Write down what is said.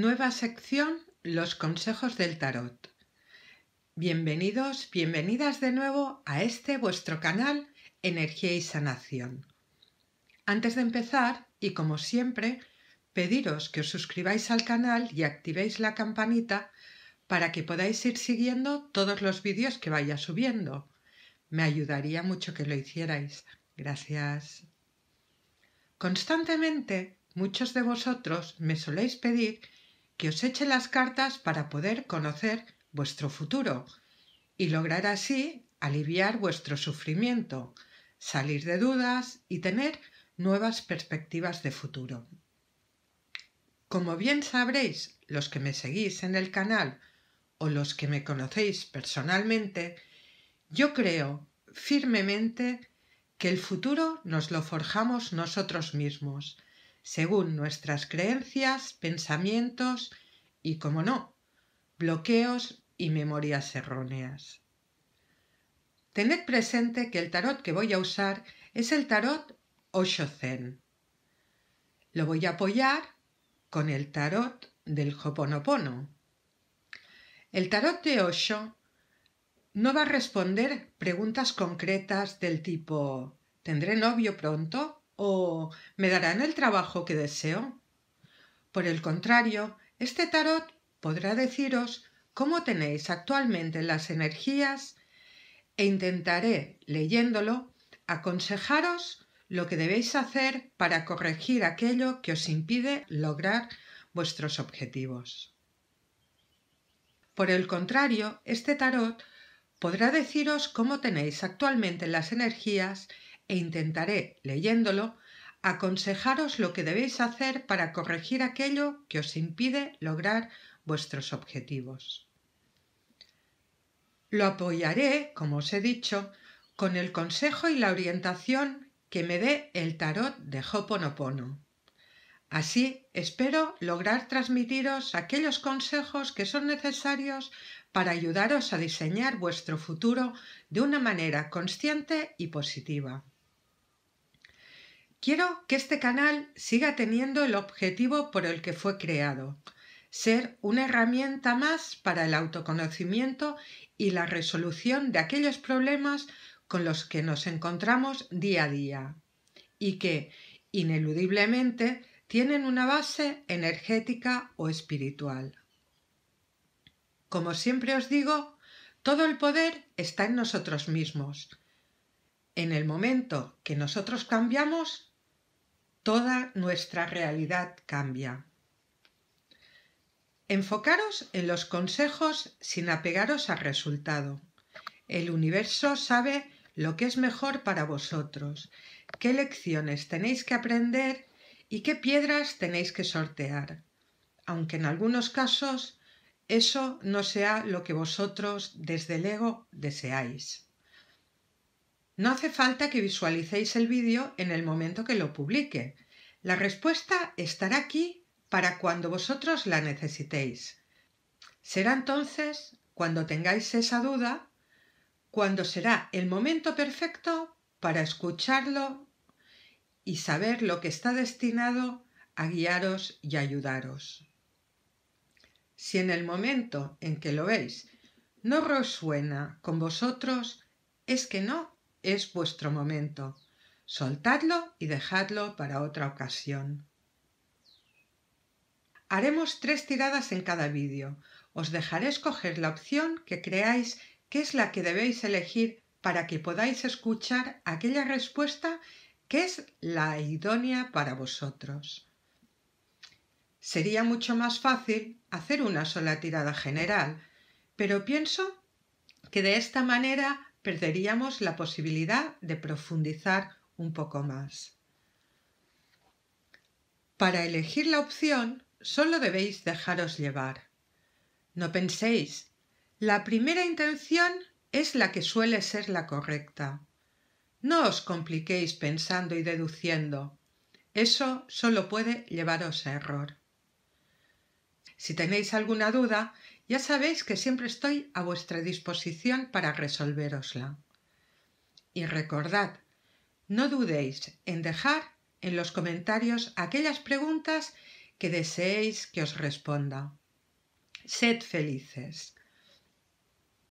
Nueva sección Los consejos del tarot. Bienvenidos, bienvenidas de nuevo a este vuestro canal Energía y Sanación. Antes de empezar, y como siempre, pediros que os suscribáis al canal y activéis la campanita para que podáis ir siguiendo todos los vídeos que vaya subiendo. Me ayudaría mucho que lo hicierais. Gracias. Constantemente muchos de vosotros me soléis pedir que os eche las cartas para poder conocer vuestro futuro y lograr así aliviar vuestro sufrimiento, salir de dudas y tener nuevas perspectivas de futuro. Como bien sabréis los que me seguís en el canal o los que me conocéis personalmente, yo creo firmemente que el futuro nos lo forjamos nosotros mismos, según nuestras creencias, pensamientos y, como no, bloqueos y memorias erróneas. Tened presente que el tarot que voy a usar es el tarot Osho Zen. Lo voy a apoyar con el tarot del Hoponopono. El tarot de Osho no va a responder preguntas concretas del tipo ¿tendré novio pronto? O ¿me darán el trabajo que deseo? Por el contrario, este tarot podrá deciros cómo tenéis actualmente las energías e intentaré, leyéndolo, aconsejaros lo que debéis hacer para corregir aquello que os impide lograr vuestros objetivos. Por el contrario, este tarot podrá deciros cómo tenéis actualmente las energías e intentaré, leyéndolo, aconsejaros lo que debéis hacer para corregir aquello que os impide lograr vuestros objetivos. Lo apoyaré, como os he dicho, con el consejo y la orientación que me dé el tarot de Hoponopono. Así espero lograr transmitiros aquellos consejos que son necesarios para ayudaros a diseñar vuestro futuro de una manera consciente y positiva. Quiero que este canal siga teniendo el objetivo por el que fue creado, ser una herramienta más para el autoconocimiento y la resolución de aquellos problemas con los que nos encontramos día a día y que, ineludiblemente, tienen una base energética o espiritual. Como siempre os digo, todo el poder está en nosotros mismos. En el momento que nosotros cambiamos, toda nuestra realidad cambia. Enfocaros en los consejos sin apegaros al resultado. El universo sabe lo que es mejor para vosotros, qué lecciones tenéis que aprender y qué piedras tenéis que sortear, aunque en algunos casos eso no sea lo que vosotros desde el ego deseáis. No hace falta que visualicéis el vídeo en el momento que lo publique. La respuesta estará aquí para cuando vosotros la necesitéis. Será entonces, cuando tengáis esa duda, cuando será el momento perfecto para escucharlo y saber lo que está destinado a guiaros y ayudaros. Si en el momento en que lo veis no resuena con vosotros, es que no es vuestro momento. Soltadlo y dejadlo para otra ocasión. Haremos tres tiradas en cada vídeo. Os dejaré escoger la opción que creáis que es la que debéis elegir para que podáis escuchar aquella respuesta que es la idónea para vosotros. Sería mucho más fácil hacer una sola tirada general, pero pienso que de esta manera perderíamos la posibilidad de profundizar un poco más. Para elegir la opción solo debéis dejaros llevar. No penséis, la primera intención es la que suele ser la correcta. No os compliquéis pensando y deduciendo. Eso solo puede llevaros a error. Si tenéis alguna duda, ya sabéis que siempre estoy a vuestra disposición para resolverosla. Y recordad, no dudéis en dejar en los comentarios aquellas preguntas que deseéis que os responda. Sed felices.